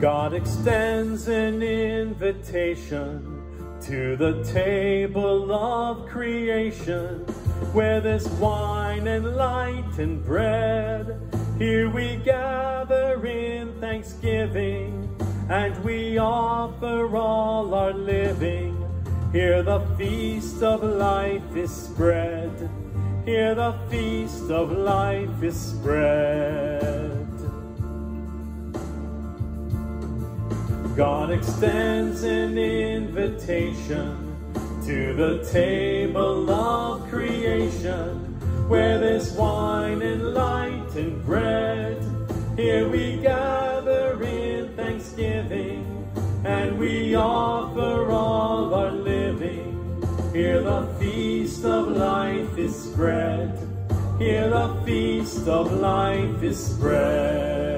God extends an invitation to the table of creation where there's wine and light and bread. Here we gather in thanksgiving and we offer all our living. Here the feast of life is spread. Here the feast of life is spread. God extends an invitation to the table of creation where there's wine and light and bread. Here we gather in thanksgiving and we offer all our living. Here the feast of life is spread. Here the feast of life is spread.